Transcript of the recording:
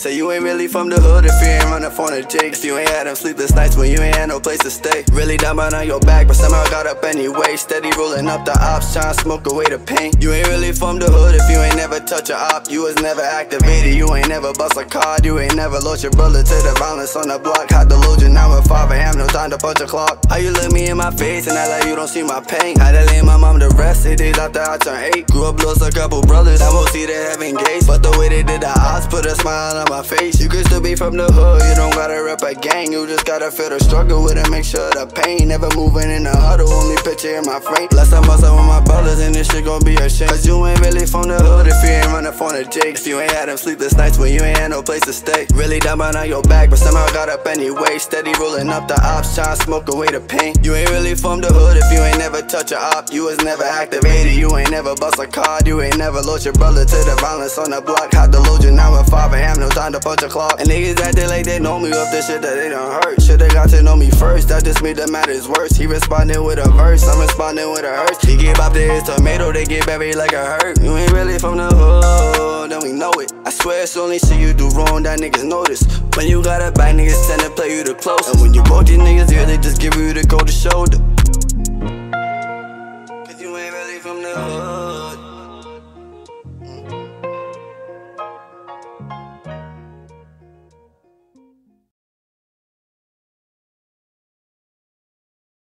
Say you ain't really from the hood if you ain't running for the Jake. If you ain't had them sleepless nights when you ain't had no place to stay. Really down on your back, but somehow got up anyway. Steady rolling up the ops, trying to smoke away the pain. You ain't really from the hood if you ain't never touch a op. You was never activated, you ain't never bust a card. You ain't never lost your brother to the violence on the block. Load you now at 5 a.m., no time to punch a clock. How you look me in my face and act like you don't see my pain? Had to lay my mom to rest, days after I turned 8. Grew up, lost a couple brothers, I won't see the heaven gates. But the way they did the odds put a smile on my face. You could still be from the hood, you don't gotta rep a gang. You just gotta feel the struggle with it, make sure the pain. Never moving in the huddle, only picture in my frame. Last time I saw with my brothers, and this shit gon' be a shame. Cause you ain't really from the hood if you ain't running from the Jake. If you ain't had them sleepless nights when you ain't had no place to stay. Really down on your back, but somehow got up anyway. Steady rolling up the ops, trying to smoke away the pain. You ain't really from the hood if you ain't never touch a op. You was never activated, you ain't never bust a card. You ain't never lost your brother to the violence on the block. To load you now at 5 a.m., no time to punch a clock. And niggas acting like they know me off the shit that they done hurt. Shoulda got to know me first, that just made the matters worse. He responded with a verse, I'm responding with a hearse. He give up to his tomato, they get buried like a hurt. You ain't really from the hood, know it. I swear it's only shit you do wrong that niggas notice. When you got a bad niggas tend to play you the close. And when you both these niggas here, they just give you the cold shoulder.